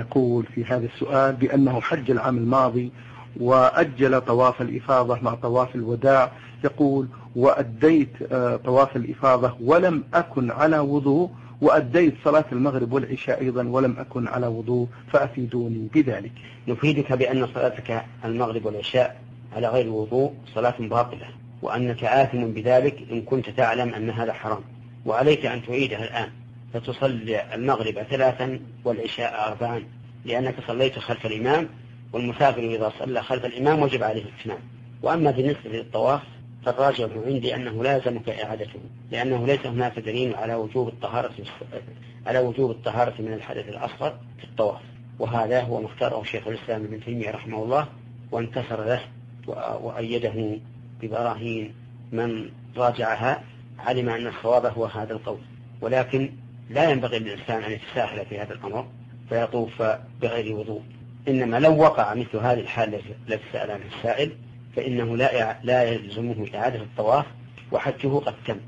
يقول في هذا السؤال بأنه حج العام الماضي وأجل طواف الإفاضة مع طواف الوداع. يقول وأديت آه، طواف الإفاضة ولم أكن على وضوء وأديت صلاة المغرب والعشاء أيضا ولم أكن على وضوء فأفيدوني بذلك. نفيدك بأن صلاتك المغرب والعشاء على غير وضوء صلاة باطلة وأنك آثم بذلك إن كنت تعلم أن هذا حرام وعليك أن تعيدها الآن. فتصلي المغرب ثلاثا والعشاء أربعا لأنك صليت خلف الإمام والمسافر إذا صلى خلف الإمام وجب عليه الإتمام. وأما بالنسبة للطواف فالراجع عندي أنه لا يلزمك إعادته لأنه ليس هناك دليل على وجوب الطهارة على وجوب الطهارة من الحدث الأصغر في الطواف. وهذا هو مختاره شيخ الإسلام ابن تيمية رحمه الله وانتصر له وأيده ببراهين من راجعها علم أن الصواب هو هذا القول. ولكن لا ينبغي للإنسان أن يتساهل في هذا الأمر فيطوف بغير وضوء. إنما لو وقع مثل هذه الحالة التي سأل عنها السائل فإنه لا يلزمه إعادة الطواف وحجه قد تم.